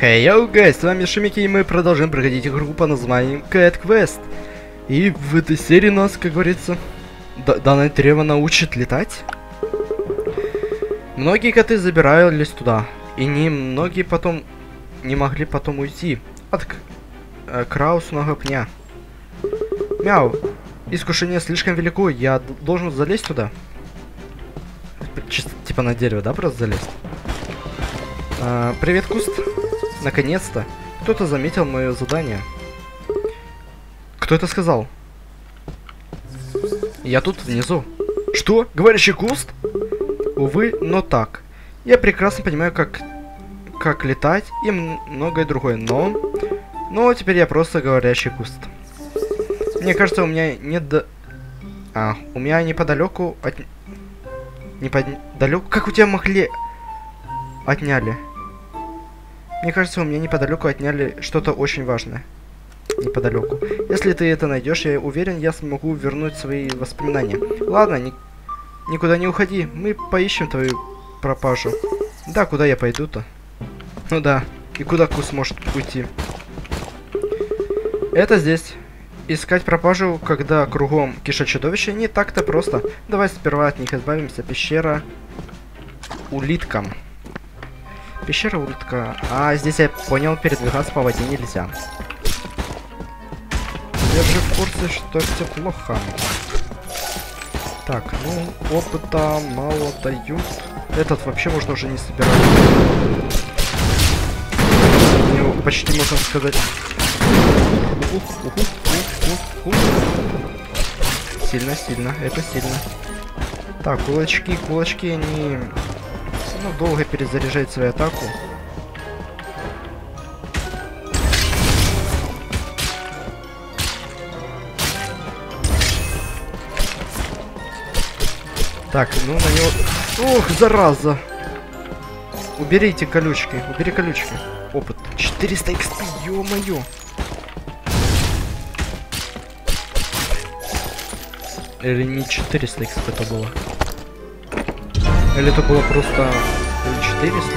Хей, йоу, гайс, с вами Шумики, и мы продолжим проходить игру по названию Cat Quest. И в этой серии нас, как говорится, данная трева научит летать. Многие коты забирались туда, и немногие потом не могли потом уйти от э, краусного пня. Мяу, искушение слишком велико, я должен залезть туда. Чисто, типа на дерево, да, просто залезть? А, привет, куст. Наконец-то. Кто-то заметил мое задание. Кто это сказал? Я тут внизу. Что? Говорящий куст? Увы, но так. Я прекрасно понимаю, как, как летать и многое другое, но... Но теперь я просто говорящий куст. Мне кажется, у меня нет... До... А, у меня неподалеку от... Неподалеку... Как у тебя могли... Отняли? Мне кажется, у меня неподалеку отняли что-то очень важное. Неподалеку. Если ты это найдешь, я уверен, я смогу вернуть свои воспоминания. Ладно, ни никуда не уходи. Мы поищем твою пропажу. Да, куда я пойду-то? Ну да. И куда Кус может уйти? Это здесь. Искать пропажу, когда кругом кишат чудовище, не так-то просто. Давай сперва от них избавимся. Пещера улиткам. Пещера улитка. А, здесь я понял, передвигаться по воде нельзя. Я же в курсе, что все плохо. Так, ну, опыта мало дают. Этот вообще можно уже не собирать. У него почти можно сказать... Сильно, сильно, это сильно. Так, кулачки, кулачки, они ну, долго перезаряжать свою атаку. Так, ну на него... Ох, зараза! Уберите колючки, убери колючки. Опыт. 400 XP, ё-моё! Или не 400 XP это было? Или это было просто 400?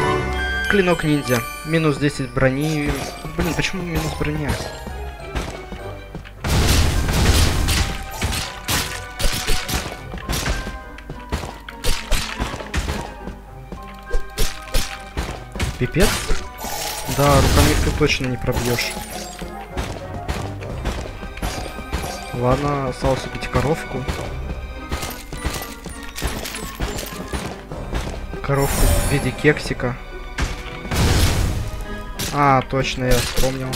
Клинок ниндзя. Минус 10 брони. Блин, почему минус броня? Пипец? Да, руками ты точно не пробьешь. Ладно, осталось убить коровку. Коровку в виде кексика. А, точно, я вспомнил.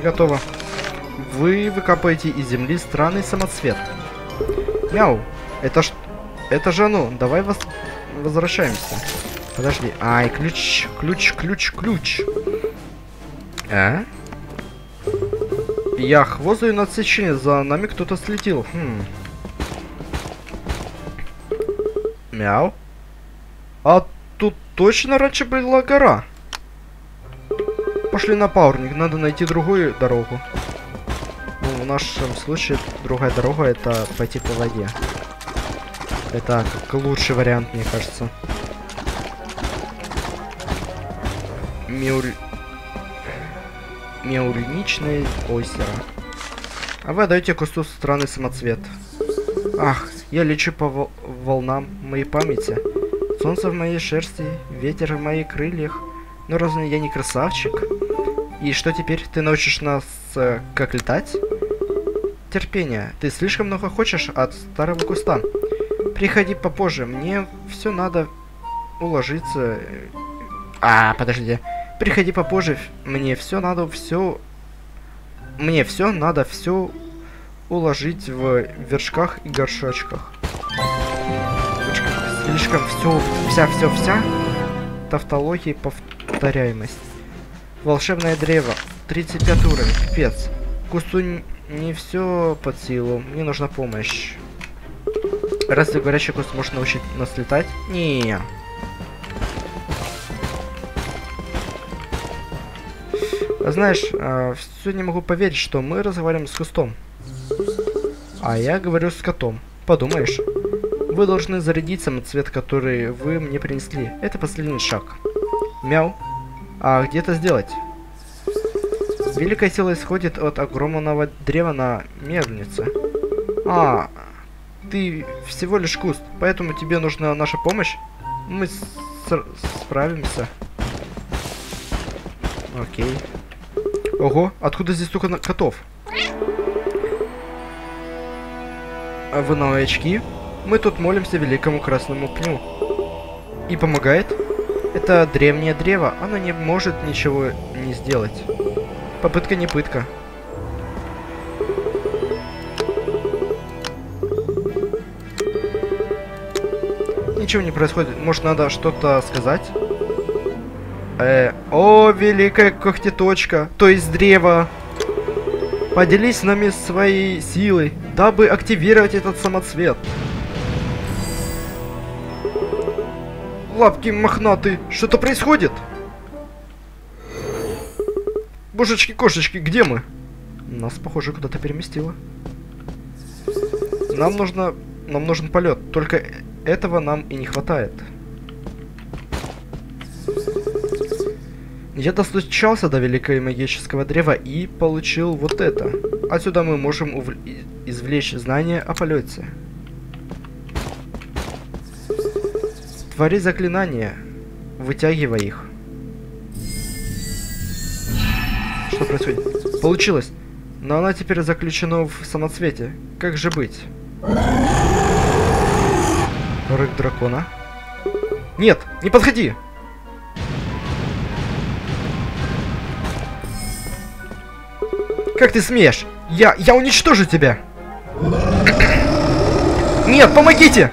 Готово. Вы выкапываете из земли странный самоцвет. Мяу, это ж... Это же оно. Давай вас... возвращаемся. Подожди. Ай, ключ, ключ, ключ, ключ. А? Я хвостаю на отсечение, за нами кто-то следил. Хм. Мяу. А тут точно раньше была гора? Пошли на паурник, надо найти другую дорогу. Ну, в нашем случае другая дорога это пойти по воде. Это как лучший вариант, мне кажется. Мюль... Меулиничное озеро. А вы отдаете кусту странный самоцвет. Ах, я лечу по волнам моей памяти. Солнце в моей шерсти, ветер в моих крыльях. Но разве я не красавчик? И что теперь? Ты научишь нас, э, как летать? Терпение. Ты слишком много хочешь от старого куста. Приходи попозже. Мне все надо уложиться. А, подожди. Приходи попозже, мне все надо все... Мне все надо все уложить в вершках и горшочках. Слишком все, вся, все, вся. Тавтология и повторяемость. Волшебное древо. 35 уровень. Пипец. Кусту не все под силу. Мне нужна помощь. Разве горячий куст может научить нас летать? Не. Знаешь, э, все не могу поверить, что мы разговариваем с кустом. А я говорю с котом. Подумаешь. Вы должны зарядить самоцвет, который вы мне принесли. Это последний шаг. Мяу. А где это сделать? Великая сила исходит от огромного древа на мельнице. А, ты всего лишь куст, поэтому тебе нужна наша помощь. Мы справимся. Окей. Ого, откуда здесь столько котов? А вы новички? Мы тут молимся великому красному пню. И помогает? Это древнее древо, оно не может ничего не сделать. Попытка не пытка. Ничего не происходит. Может, надо что-то сказать? Э, о, великая когтеточка, то есть древо. Поделись с нами своей силой, дабы активировать этот самоцвет. Лапки мохнатые, что-то происходит? Божечки-кошечки, где мы? Нас, похоже, куда-то переместило. Нам нужно... Нам нужен полет. Только этого нам и не хватает. Я достучался до великого магического древа и получил вот это. Отсюда мы можем извлечь знания о полете. Твори заклинания, вытягивай их. Что происходит? Получилось. Но она теперь заключена в самоцвете. Как же быть? Рык дракона. Нет, не подходи! Как ты смеешь? Я, я уничтожу тебя! Нет, помогите!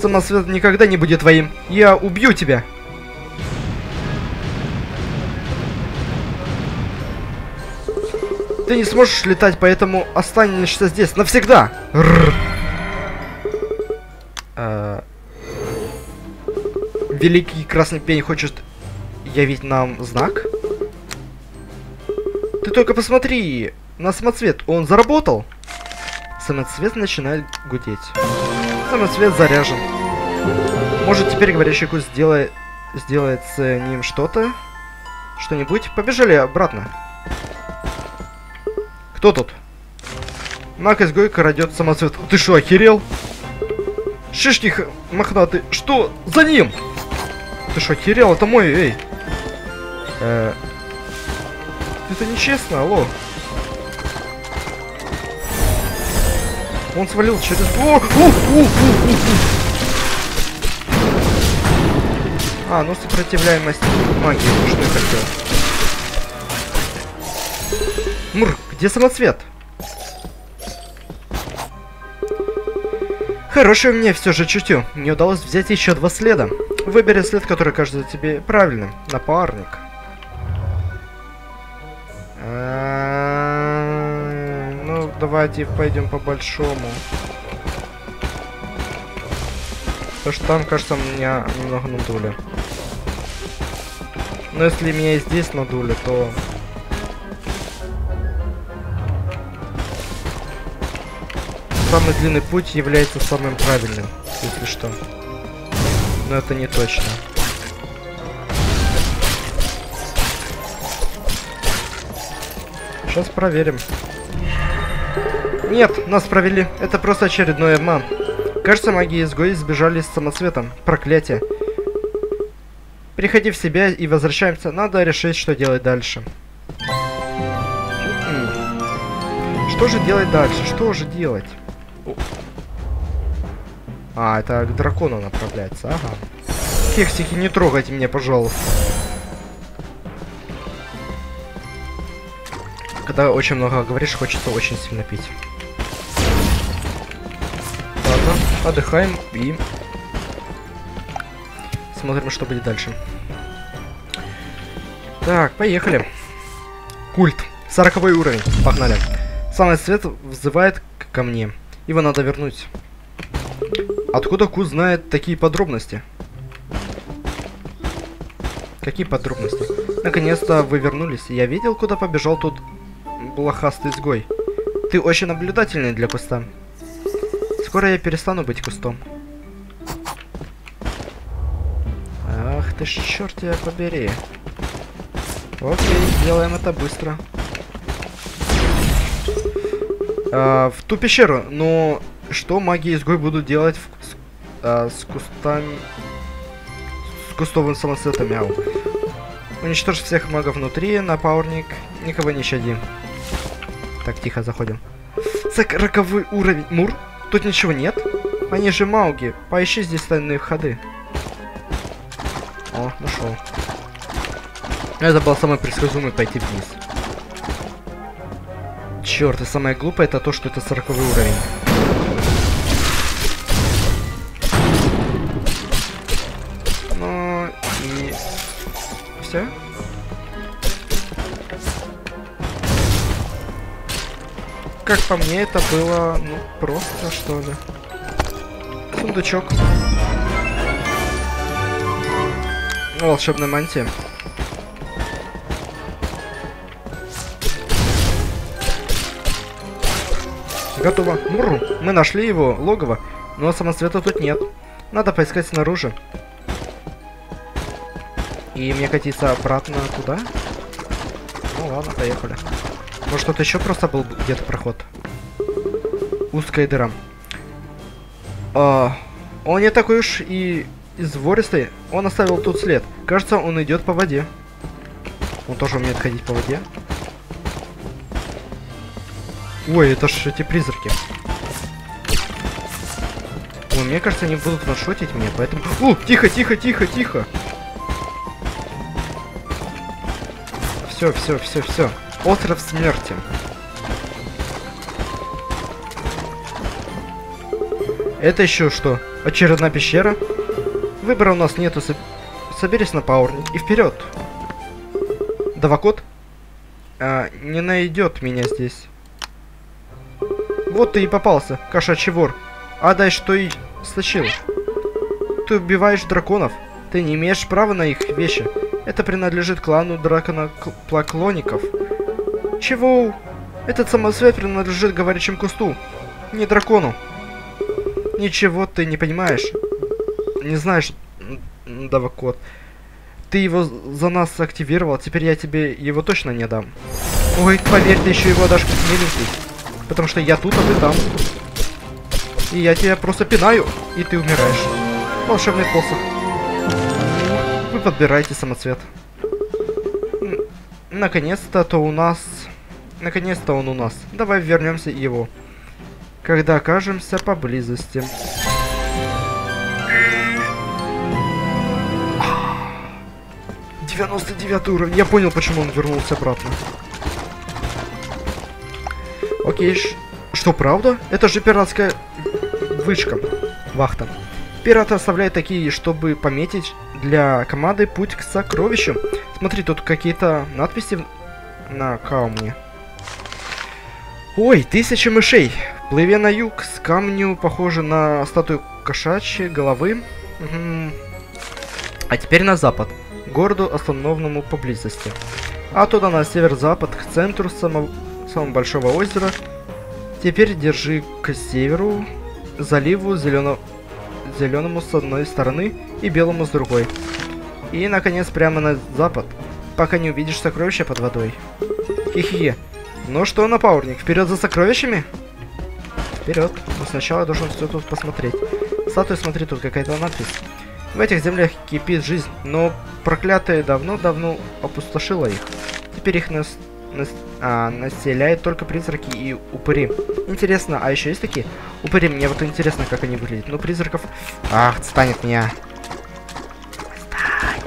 Самосвет никогда не будет твоим. Я убью тебя. Ты не сможешь летать, поэтому останешься здесь навсегда. А... Великий Красный Пень хочет явить нам знак? Ты только посмотри на самоцвет. Он заработал? Самоцвет начинает гудеть. Самоцвет заряжен. Может, теперь говорящий куст сделает, сделает с ним что-то? Что-нибудь? Побежали обратно. Кто тут? Маг изгой крадет самоцвет. Ты что, охерел? Шишки мохнатый. Что? За ним! Ты что, охерел? Это мой, эй. Э, это нечестно, алло. Он свалил через... О, о, о, а, ну сопротивляемость магии, что я хотел. Мур, где самоцвет? Хорошее мне все же чутье. Мне удалось взять еще два следа. Выбери след, который кажется тебе правильным. Напарник. Давайте пойдем по большому. Потому что там, кажется, меня немного надули. Но если меня и здесь надули, то... Самый длинный путь является самым правильным, если что. Но это не точно. Сейчас проверим. Нет, нас провели. Это просто очередной обман. Кажется, маги изгои сбежали с самоцветом. Проклятие. Приходи в себя и возвращаемся. Надо решить, что делать дальше. Что же делать дальше? Что же делать? А, это к дракону направляется. Ага. Кексики, не трогайте меня, пожалуйста. Когда очень много говоришь, хочется очень сильно пить. Отдыхаем и смотрим, что будет дальше. Так, поехали. Культ. 40 уровень. Погнали. Самый свет взывает ко мне. Его надо вернуть. Откуда Ку знает такие подробности? Какие подробности? Наконец-то вы вернулись. Я видел, куда побежал тут блохастый изгой. Ты очень наблюдательный для куста. Скоро я перестану быть кустом. Ах ты ж, черт тебя побери. Окей, сделаем это быстро. А, в ту пещеру, но что маги изгой будут делать в, с, а, с кустами... С кустовым самоцветом, мяу. Уничтожь всех магов внутри, напауэрник, никого не щади. Так, тихо, заходим. Сороковой уровень. Мур? Тут ничего нет? Они же мауги. Поищи здесь тайные ходы. О, нашел. Это был самый предсказуемый пойти вниз. Черт, и самое глупое это то, что это 40 уровень. И все. Как по мне, это было, ну, просто, что ли. Сундучок. Волшебная мантия. Готово. Муру. Мы нашли его логово, но самоцвета тут нет. Надо поискать снаружи. И мне катиться обратно туда? Ну ладно, поехали. Может тут еще просто был где-то проход? Узкая дыра. А, он не такой уж и извористый. Он оставил тут след. Кажется, он идет по воде. Он тоже умеет ходить по воде. Ой, это ж эти призраки. Ой, мне кажется, они будут ваншотить меня, поэтому... У, тихо, тихо, тихо, тихо. Все, все, все, все. Остров смерти. Это еще что? Очередная пещера? Выбора у нас нету. Соберись на пауэрник и вперед. Давакот? А, не найдет меня здесь. Вот ты и попался, кошачий вор. А дай что и стащил. Ты убиваешь драконов. Ты не имеешь права на их вещи. Это принадлежит клану дракона-плаклоников. Чего? Этот самосвет принадлежит говорящим кусту. Не дракону. Ничего ты не понимаешь. Не знаешь, Давакот. Ты его за нас активировал, теперь я тебе его точно не дам. Ой, поверь, ты еще его дашь миленький. Потому что я тут, а ты там. И я тебя просто пинаю, и ты умираешь. Волшебный посох. Вы подбираете самоцвет. Наконец-то то у нас... Наконец-то он у нас. Давай вернемся его. Когда окажемся поблизости. Девяносто девятый уровень. Я понял, почему он вернулся обратно. Окей, что, правда? Это же пиратская вышка. Вахта. Пираты оставляют такие, чтобы пометить для команды путь к сокровищам. Смотри, тут какие-то надписи на камне. Ой, тысяча мышей. Плыве на юг, с камню похоже на статую кошачьей головы. Угу. А теперь на запад, к городу, остановленному поблизости. А туда на север-запад, к центру самого самого большого озера. Теперь держи к северу, заливу зелено... зеленому с одной стороны и белому с другой. И, наконец, прямо на запад, пока не увидишь сокровища под водой. Хи-хи. Ну что, напаурник, вперед за сокровищами? Вперед. Но сначала я должен все тут посмотреть. Статуя, смотри, тут какая-то надпись. В этих землях кипит жизнь, но проклятые давно-давно опустошила их. Теперь их нас нас, а, населяют только призраки и упыри. Интересно, а еще есть такие? Упыри, мне вот интересно, как они выглядят. Ну, призраков... Ах, отстань от меня. Отстань.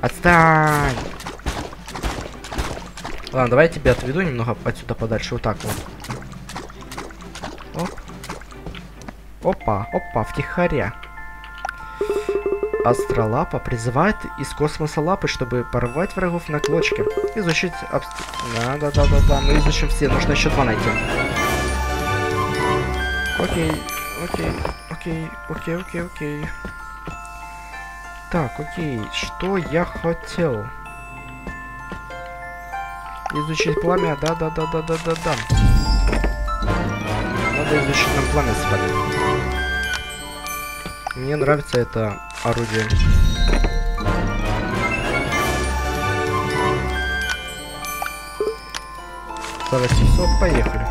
Отстань. Ладно, давай я тебя отведу немного отсюда подальше. Вот так вот. Оп. Опа, опа, втихаря. Астролапа призывает из космоса лапы, чтобы порвать врагов на клочки. Изучить обст... Да-да-да-да-да, мы изучим все, нужно еще два найти. Окей, окей, окей, окей, окей, окей. Так, окей, что я хотел? Изучить пламя, да-да-да-да-да-да-да. Надо изучить нам пламя с. Мне нравится это орудие. За 800 поехали.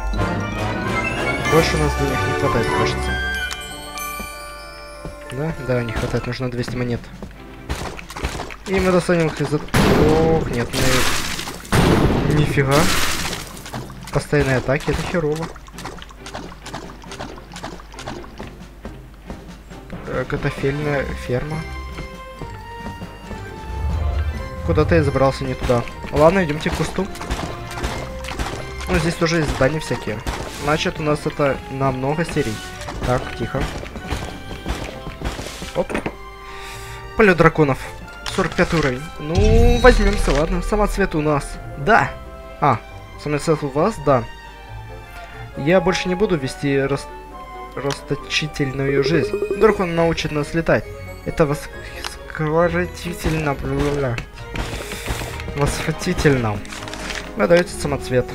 Больше у нас денег не хватает, кажется. Да? Да, не хватает. Нужно 200 монет. И мы достанем их из... Ох, нет, мы... Нифига. Постоянные атаки, это херово. Э, Котофельная ферма. Куда-то я забрался не туда. Ладно, идемте к кусту. Ну, здесь тоже есть здания всякие. Значит, у нас это на много серий. Так, тихо. Оп. Полет драконов. 45 уровень. Ну, возьмемся, ладно. Самоцвет у нас. Да. А, самоцвет у вас? Да. Я больше не буду вести рас... расточительную жизнь. Вдруг он научит нас летать. Это восхватительно. Восхватительно. Вы даете самоцвет.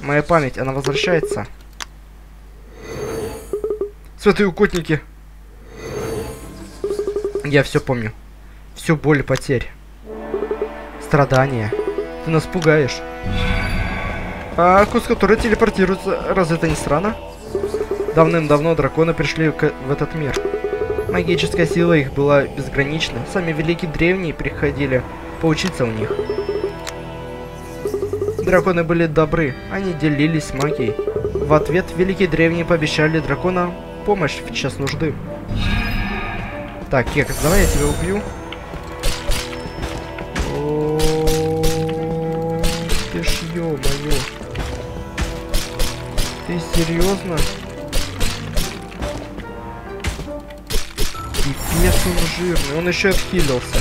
Моя память, она возвращается. Святые укотники. Я все помню. Всю боль и потерь. Страдания. Ты нас пугаешь. А кус, который телепортируется, разве это не странно? Давным-давно драконы пришли в этот мир. Магическая сила их была безгранична. Сами великие древние приходили поучиться у них. Драконы были добры, они делились магией. В ответ великие древние пообещали дракона помощь в час нужды. Так, Кекс, давай я тебя убью. Ты серьезно? Пипец он жирный, он еще отхилился.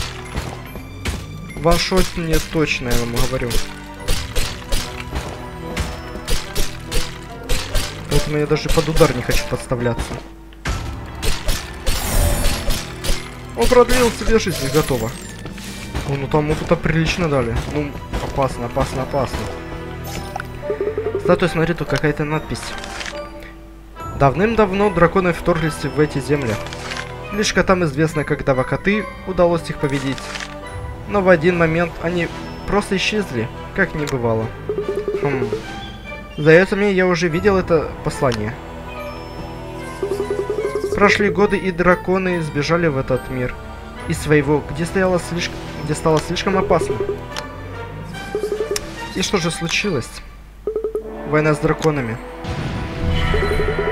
Ваншот мне точно, я вам говорю. Поэтому я даже под удар не хочу подставляться. Он продлил себе жизнь, готово. О, ну там вот это прилично дали. Ну, опасно, опасно, опасно. Статуя, смотри, тут какая-то надпись. Давным-давно драконы вторглись в эти земли. Лишь котам известно, когда вакоты удалось их победить. Но в один момент они просто исчезли, как не бывало. Хм, Сдается мне, я уже видел это послание. Прошли годы, и драконы сбежали в этот мир. Из своего, где, стояло слишком, где стало слишком опасно. И что же случилось? Война с драконами.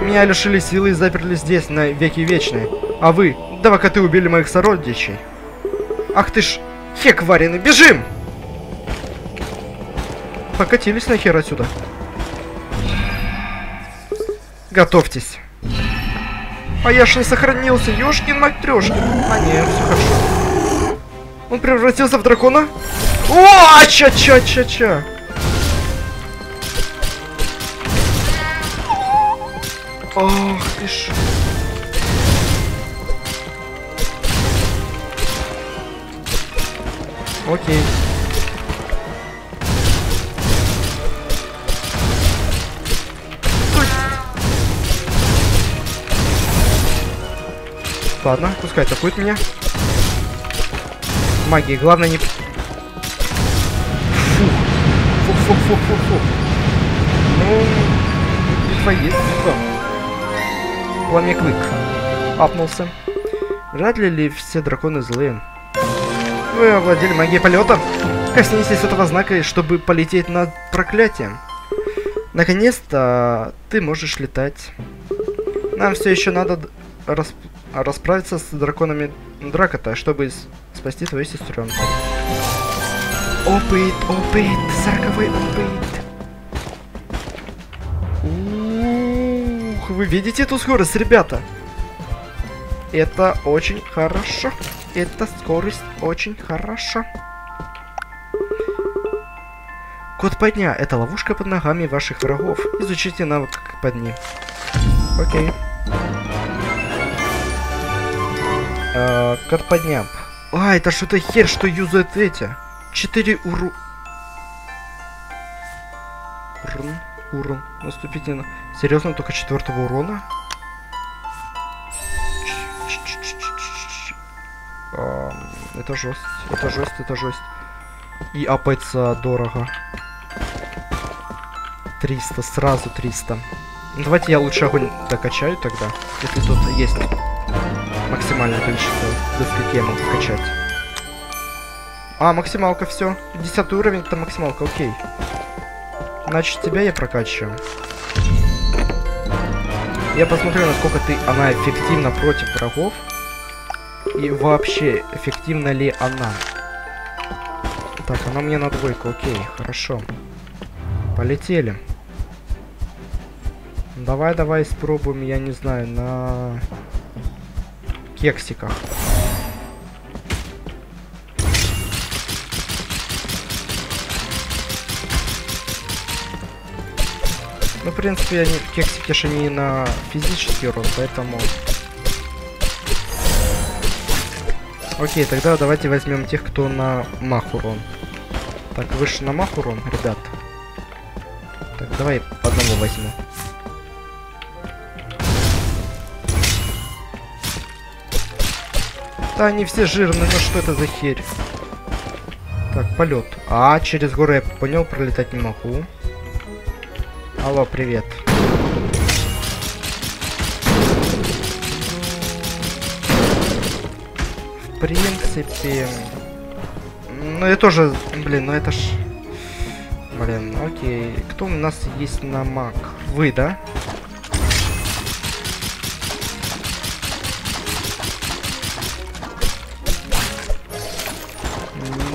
Меня лишили силы и заперли здесь, на веки вечные. А вы, давай-ка ты убили моих сородичей. Ах ты ж, хек вареный, бежим! Покатились нахер отсюда. Готовьтесь. А я ж не сохранился, ёшкин матрёшкин. А нет, все хорошо. Он превратился в дракона? О, ча-ча-ча-ча. Ох ты ж. Окей. Ладно, пускай атакует меня. Магии, главное не... Фух, фух. Ну, битва есть, битва. Пламя Квик. Апнулся. Вряд ли ли все драконы злые? Вы овладели магией полета? Коснитесь этого знака, чтобы полететь над проклятием. Наконец-то ты можешь летать. Нам все еще надо расп расправиться с драконами Дракота, чтобы спасти твою сестренку. Опыт, опыт, сороковой опыт. Вы видите эту скорость, ребята? Это очень хорошо. Эта скорость очень хороша. Код по дня. Это ловушка под ногами ваших врагов. Изучите навык под ним. Окей. Э, как подням. А, это что-то хер, что юзает эти. Четыре уру... урон. Урон. Наступите на... Серьезно, только четвертого урона? А, это жесть. Это жесть, это жесть. И апается дорого. 300, сразу 300. Ну, давайте я лучше огонь докачаю тогда, если тут есть максимальное количество, до скольки я могу скачать. А, максималка, все. Десятый уровень, это максималка, окей. Значит, тебя я прокачиваю. Я посмотрю, насколько ты, она эффективна против врагов. И вообще, эффективна ли она. Так, она мне на двойку, окей, хорошо. Полетели. Давай, давай испробуем, я не знаю, на кексиках. Ну, в принципе, они, кексики же не на физический урон, поэтому... Окей, тогда давайте возьмем тех, кто на мах урон. Так, выше на мах урон, ребят. Так, давай одного возьму. Да, они все жирные, но что это за херь? Так, полет. А, через горы я понял, пролетать не могу. Алло, привет. В принципе... Ну, я тоже... Блин, ну это ж... Блин, окей. Кто у нас есть на маг? Вы, да?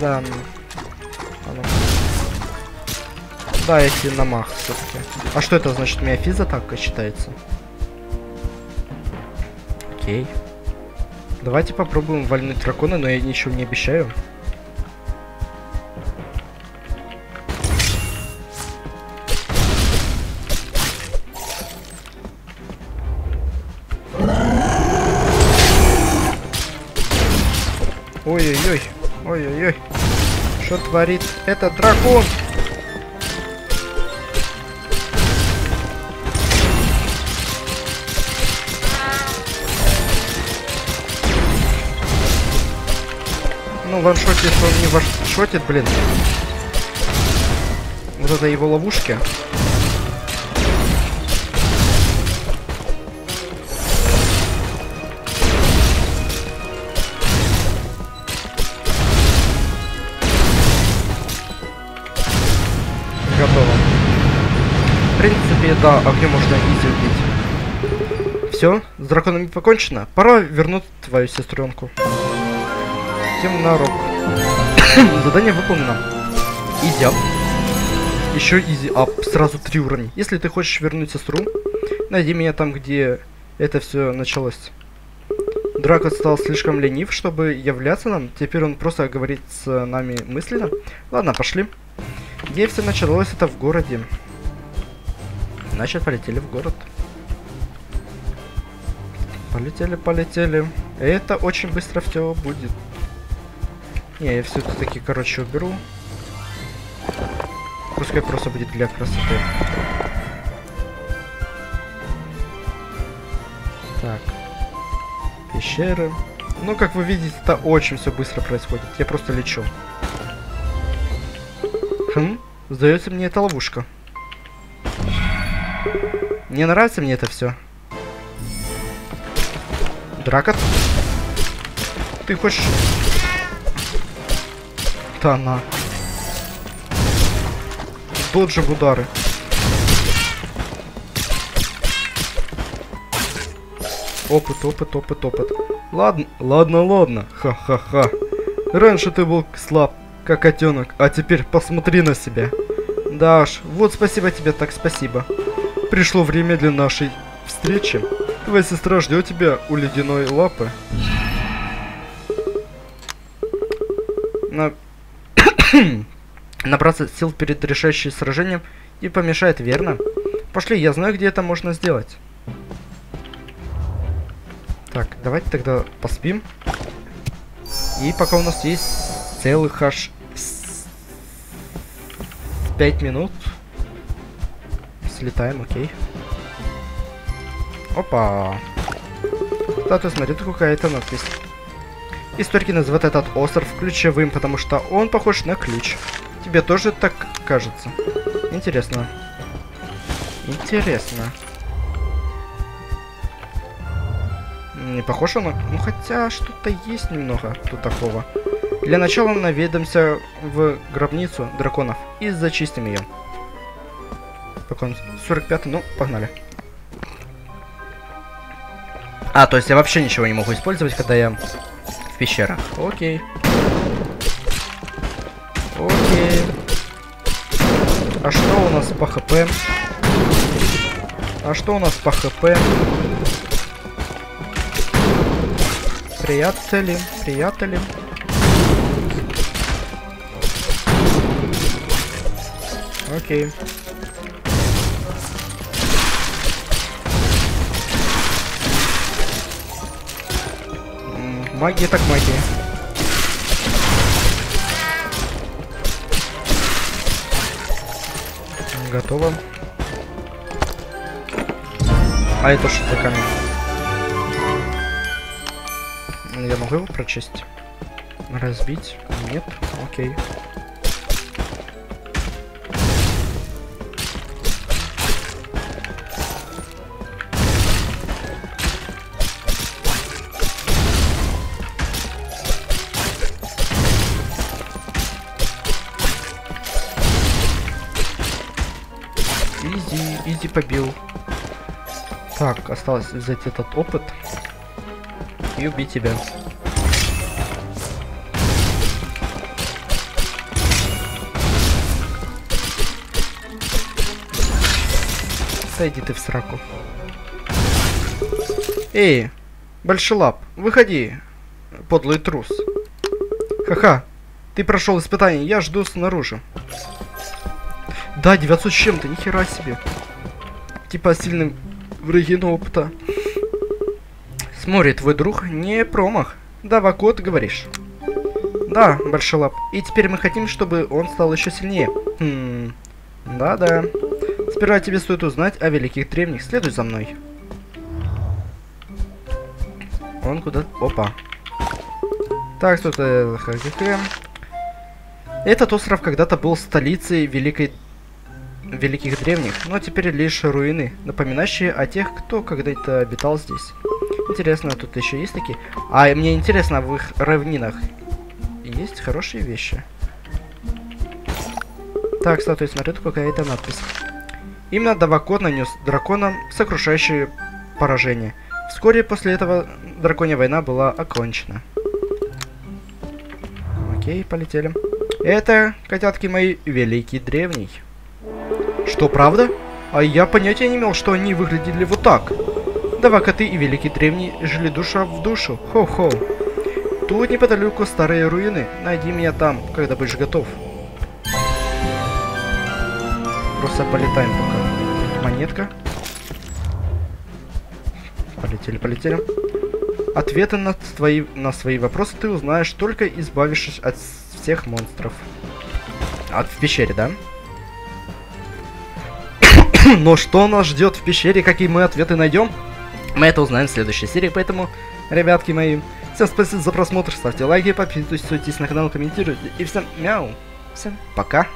Да. Оно. Да, если на мах все-таки. А что это значит? У меня физ атака считается? Окей. Давайте попробуем вальнуть дракона, но я ничего не обещаю. Ой-ой-ой. Ой-ой-ой. Что творит этот дракон? Ваншотит, если он не ваншотит, блин. Вот это его ловушки. Готово. В принципе, да, огнем можно easy убить. Все, с драконами покончено. Пора вернуть твою сестренку. Темнорог. Задание выполнено. Easy up. Еще easy up. Сразу три уровня. Если ты хочешь вернуть сестру, найди меня там, где это все началось. Драко стал слишком ленив, чтобы являться нам. Теперь он просто говорит с нами мысленно. Ладно, пошли. Где все началось, это в городе. Значит, полетели в город. Полетели, полетели. Это очень быстро все будет. Не, я все-таки, короче, уберу. Пускай просто будет для красоты. Так. Пещеры. Ну, как вы видите, это очень все быстро происходит. Я просто лечу. Хм, сдается мне эта ловушка. Не нравится мне это все. Дракот? Ты хочешь... Да на. Тот же удары. Опыт, опыт, опыт, опыт. Ладно, ладно, ладно. Ха-ха-ха. Раньше ты был слаб, как котенок, а теперь посмотри на себя. Да уж, вот спасибо тебе, так спасибо. Пришло время для нашей встречи. Твоя сестра ждет тебя у ледяной лапы. Набраться сил перед решающим сражением не помешает, верно? Пошли, я знаю, где это можно сделать. Так, давайте тогда поспим. И пока у нас есть целых аж 5 минут. слетаем, окей. Опа. Кстати, смотри, тут какая-то надпись. Историки называют этот остров ключевым, потому что он похож на ключ. Тебе тоже так кажется? Интересно. Интересно. Не похож он? Ну хотя что-то есть немного тут такого. Для начала наведемся в гробницу драконов и зачистим ее. Пока он 45 ну погнали. А, то есть я вообще ничего не могу использовать, когда я в пещерах. Окей. Окей. А что у нас по хп? А что у нас по хп? Приятели, приятели. Окей. Магия так магия. Готово. А это что за камень? Я могу его прочесть? Разбить? Нет? Окей. Побил. Так, осталось взять этот опыт и убить тебя. Сойди ты в сраку. Эй, большой лап, выходи, подлый трус. Ха-ха, ты прошел испытание, я жду снаружи. Да, 900 с чем-то, нихера себе. Типа сильным враги опыта. Смотри, твой друг не промах. Да, Вакот, говоришь. Да, Большой Лап. И теперь мы хотим, чтобы он стал еще сильнее. Хм. Да-да. Сперва тебе стоит узнать о великих древних. Следуй за мной. Он куда... Опа. Так, тут... Э, Этот остров когда-то был столицей великой великих древних, но теперь лишь руины, напоминающие о тех, кто когда-то обитал здесь. Интересно, тут еще есть такие? А, мне интересно, в их равнинах есть хорошие вещи. Так, кстати, смотрю, какая-то надпись. Именно Давакот нанес драконам сокрушающее поражение. Вскоре после этого драконья война была окончена. Окей, полетели. Это, котятки мои, великий древний. Что, правда? А я понятия не имел, что они выглядели вот так. Два коты и великий древний жили душа в душу. Хо-хо. Тут неподалеку старые руины. Найди меня там, когда будешь готов. Просто полетаем пока. Монетка. Полетели, полетели. Ответы на твои, на свои вопросы ты узнаешь, только избавившись от всех монстров. От в пещере, да? Но что нас ждет в пещере, какие мы ответы найдем? Мы это узнаем в следующей серии, поэтому, ребятки мои, всем спасибо за просмотр, ставьте лайки, подписывайтесь на канал, комментируйте, и всем мяу, всем пока.